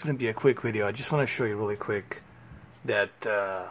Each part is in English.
It's going to be a quick video. I just want to show you really quick that uh,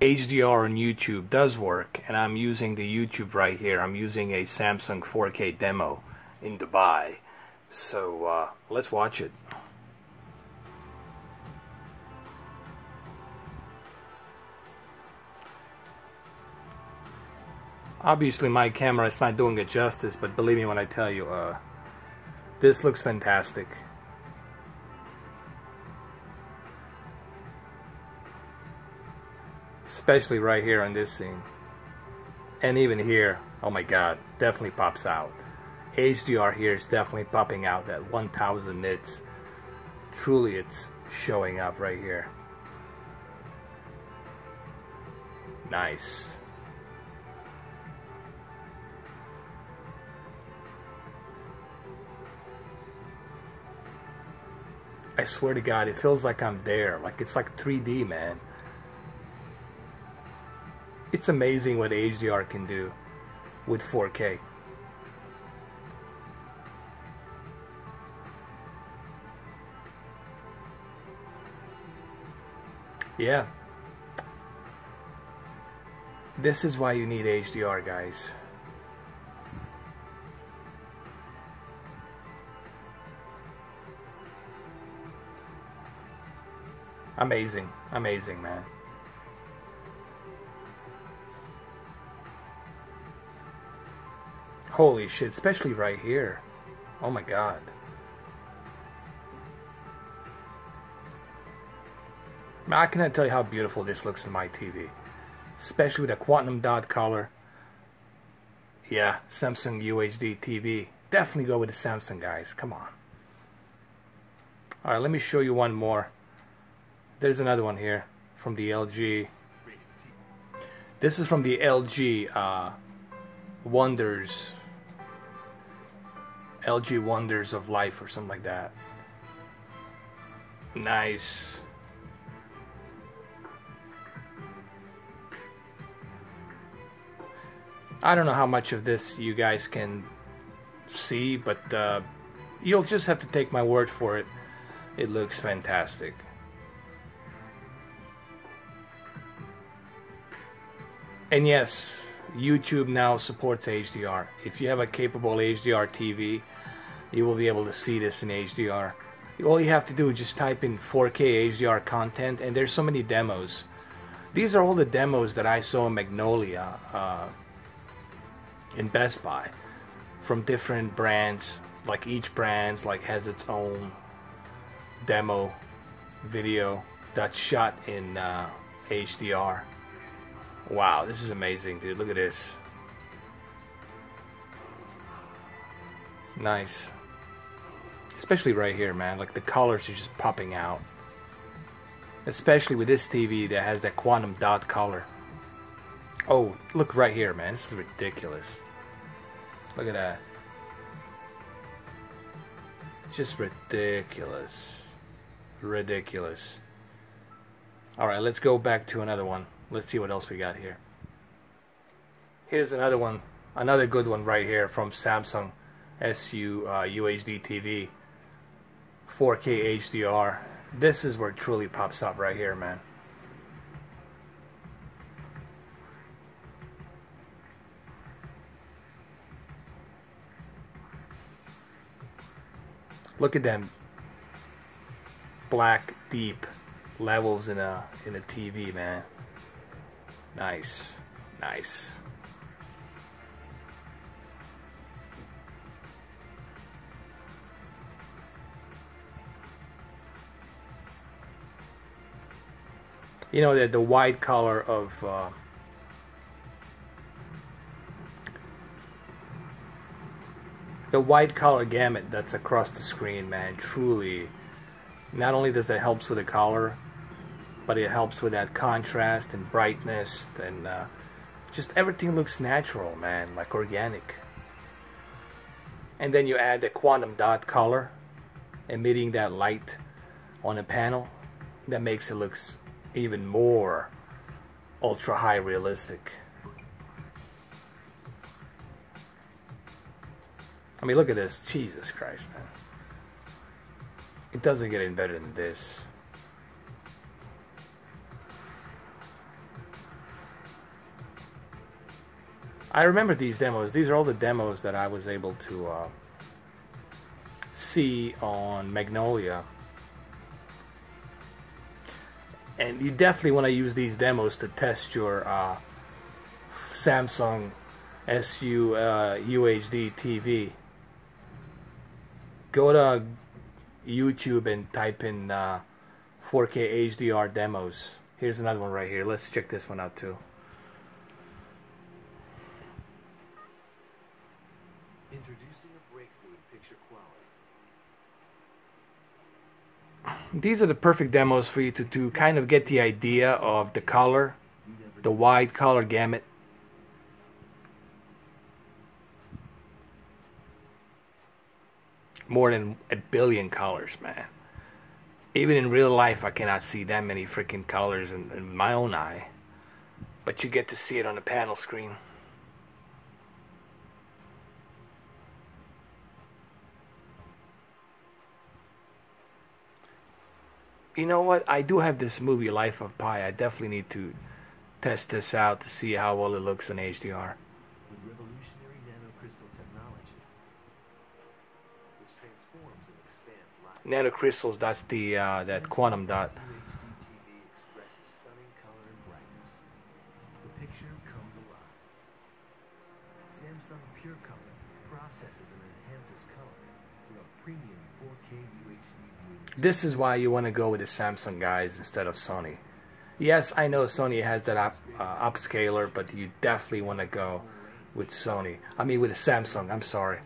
HDR on YouTube does work and I'm using the YouTube right here. I'm using a Samsung 4K demo in Dubai. So uh, let's watch it. Obviously my camera is not doing it justice, but believe me when I tell you, uh, this looks fantastic. Especially right here on this scene. And even here, oh my god, definitely pops out. HDR here is definitely popping out that 1000 nits. Truly it's showing up right here. Nice. I swear to God, it feels like I'm there. Like it's like 3D, man. It's amazing what HDR can do with 4K. Yeah. This is why you need HDR, guys. Amazing. Amazing, man. Holy shit, especially right here. Oh my god. I cannot tell you how beautiful this looks in my TV. Especially with a quantum dot color. Yeah, Samsung UHD TV. Definitely go with the Samsung, guys. Come on. Alright, let me show you one more. There's another one here from the LG. This is from the LG uh, Wonders. LG Wonders of Life or something like that. Nice. I don't know how much of this you guys can see, but uh, you'll just have to take my word for it. It looks fantastic. And yes, YouTube now supports HDR. If you have a capable HDR TV, you will be able to see this in HDR. All you have to do is just type in 4K HDR content, and there's so many demos. These are all the demos that I saw in Magnolia. Uh, in Best Buy from different brands. Like each brand like has its own demo video that's shot in uh, HDR. Wow, this is amazing, dude. Look at this. Nice. Especially right here, man. Like the colors are just popping out. Especially with this TV that has that quantum dot color. Oh, look right here, man. This is ridiculous. Look at that. It's Just ridiculous. Ridiculous. Alright, let's go back to another one. Let's see what else we got here. Here's another one. Another good one right here from Samsung SU uh, UHD TV. 4K HDR. This is where it truly pops up right here, man. Look at them black deep levels in a in a TV, man. Nice. Nice. You know that the white color of uh, the wide color gamut that's across the screen, man, truly, not only does that helps with the color, but it helps with that contrast and brightness and uh, just everything looks natural, man, like organic. And then you add the quantum dot color, emitting that light on a panel, that makes it looks even more ultra high realistic. I mean, look at this. Jesus Christ, man. It doesn't get any better than this. I remember these demos. These are all the demos that I was able to uh, see on Magnolia. And you definitely want to use these demos to test your uh, Samsung SU uh, UHD TV. Go to YouTube and type in uh, 4K HDR demos. Here's another one right here. Let's check this one out too. Introducing a breakthrough in picture quality. These are the perfect demos for you to, to kind of get the idea of the color, the wide color gamut. More than a billion colors, man. Even in real life, I cannot see that many freaking colors in, in my own eye. But you get to see it on the panel screen. You know what? I do have this movie Life of Pi. I definitely need to test this out to see how well it looks in HDR. With revolutionary nanocrystal technology, which transforms and expands light. Nanocrystals, that's the uh, that quantum dot. The picture comes alive. Samsung Pure Color processes and enhances color through a premium 4K UHD this is why you want to go with the Samsung guys instead of Sony. Yes, I know Sony has that up, uh, upscaler, but you definitely want to go with Sony. I mean with a Samsung, I'm sorry.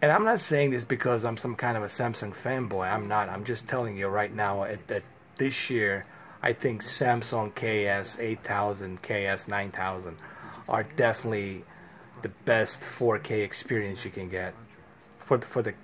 And I'm not saying this because I'm some kind of a Samsung fanboy. I'm not. I'm just telling you right now that this year, I think Samsung KS 8000, KS 9000 are definitely the best 4K experience you can get for for the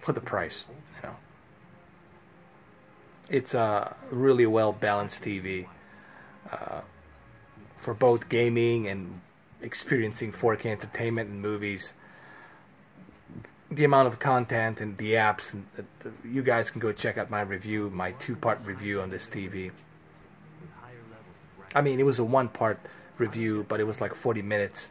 for the price. You know, it's a really well balanced TV uh, for both gaming and experiencing 4K entertainment and movies. The amount of content and the apps, and the, the, you guys can go check out my review, my two-part review on this TV. I mean, it was a one-part review, but it was like 40 minutes.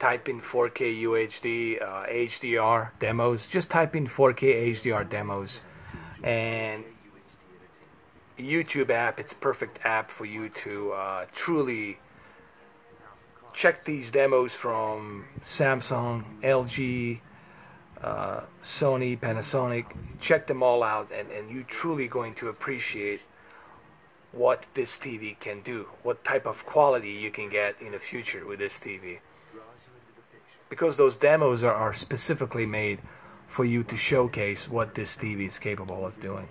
type in 4K UHD uh, HDR demos. Just type in 4K HDR demos, and YouTube app. It's perfect app for you to uh, truly check these demos from Samsung, LG, uh, Sony, Panasonic. Check them all out, and, and you're truly going to appreciate what this TV can do, what type of quality you can get in the future with this TV. Because those demos are, are specifically made for you to showcase what this TV is capable of doing.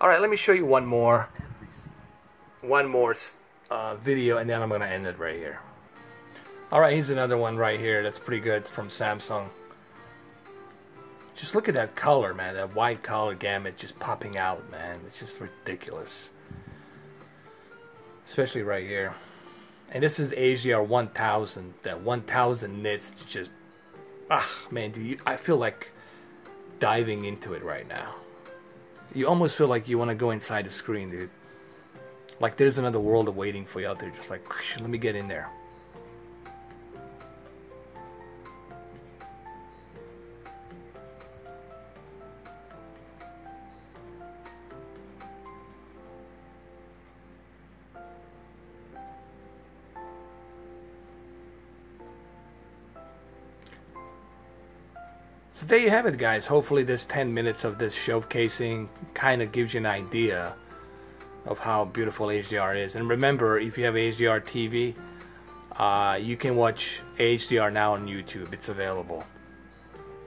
Alright, let me show you one more one more uh, video and then I'm going to end it right here. Alright, here's another one right here that's pretty good from Samsung. Just look at that color, man. That wide color gamut just popping out, man. It's just ridiculous. Especially right here. And this is HDR 1000. That 1000 nits just... Ah, man, you, I feel like diving into it right now. You almost feel like you want to go inside the screen, dude. Like there's another world awaiting for you out there. Just like, let me get in there. So there you have it guys. Hopefully this 10 minutes of this showcasing kind of gives you an idea of how beautiful HDR is. And remember, if you have HDR TV, uh, you can watch HDR now on YouTube. It's available.